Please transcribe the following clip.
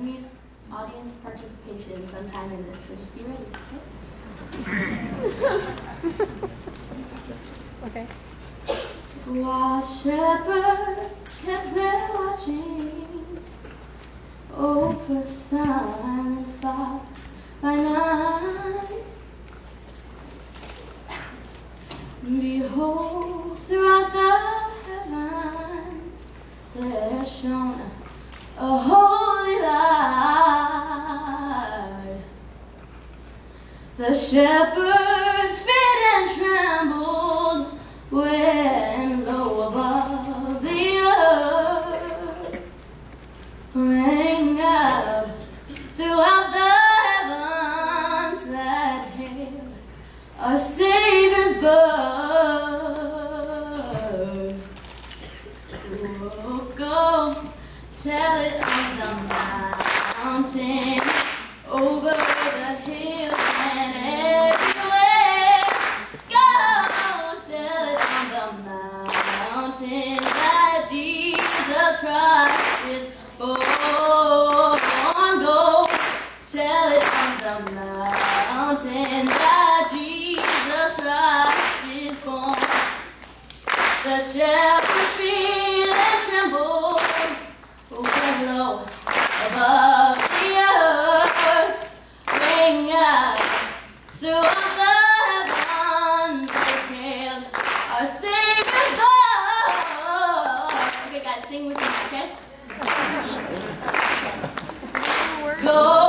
I need audience participation sometime in this, so just be ready, okay. While shepherds kept their watching over silent flocks by night, behold, throughout the heavens there shone a holy The shepherds feared and trembled when lo above the earth rang out throughout the heavens that hailed our Savior's birth. Oh, go tell it on the mountain, Christ is born. Go tell it on the mountain that Jesus Christ is born. The shepherds fear and tremble when lo above the earth ring out throughout the heavens they hailed our Savior's birth.